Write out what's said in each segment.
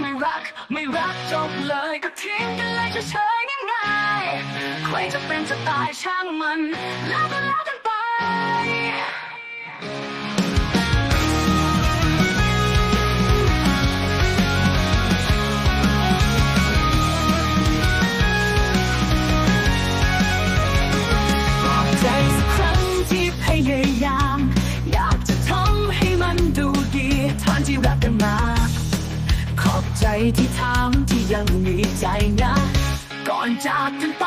ไม่รัก ไม่รักจบเลยก็ทิ้งกันเลยเฉยๆง่ายๆใครจะเป็นจะตายช่างมัน แล้วก็แล้วกันไป ที่ทำที่ยังมีใจนะ ก่อนจากกันไป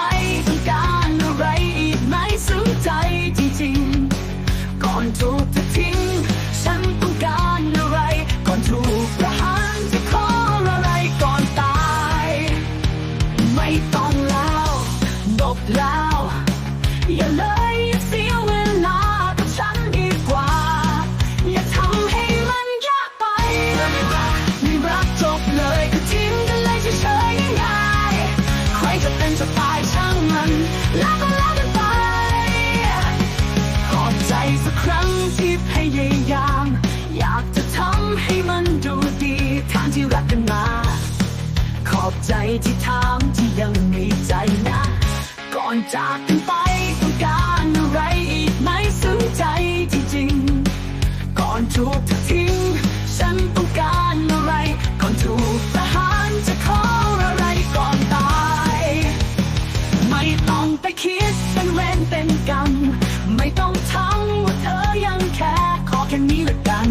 ต้องการอะไรอีกไหมสนใจจริงๆ ก่อนถูกเธอทิ้ง ฉันต้องการอะไร ก่อนถูกประหารจะขออะไรก่อนตาย ไม่ต้องแล้วจบแล้ว อย่าเลย ใจที่ถามที่ยังมีใจนะ ก่อนจากกันไปต้องการอะไรอีกไหมสนใจจริงๆ ก่อนถูกทิ้ง ฉันต้องการอะไร ก่อนถูกประหารจะขออะไรก่อนตาย ไม่ต้องไปคิดเป็นเวรเป็นกรรม ไม่ต้องทำว่าเธอยังแค่ขอแค่นี้ละกัน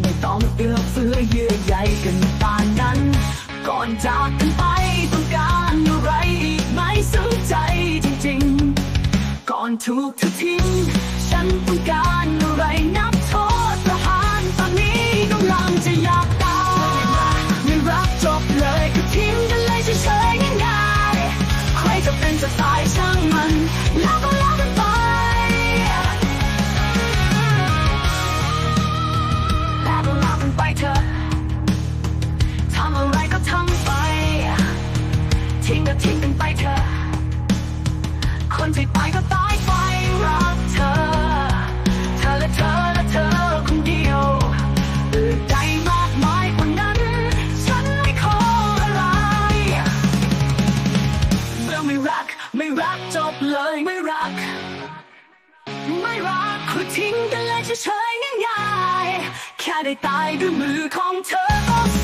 ไม่ต้องเอื้อเฟื้อเยื่อใยกันปานนั้นก่ อนจากกันไปต้องการอะไรอีกไหมสนใจจริงๆ ก่อนถูกทุก ทิ้งก็ทิ้งกันไปเถอะ คนที่ไปก็ตายไปรักเธอ เธอและเธอและเธอคนเดียวอื่นใดมากมายกว่านั้น ฉันไม่ขออะไร เมื่อไม่รัก ไม่รักจบเลยไม่รัก ไม่รักคือทิ้งกันเลยเฉยๆง่ายๆแค่ได้ตายด้วยมือของเธอ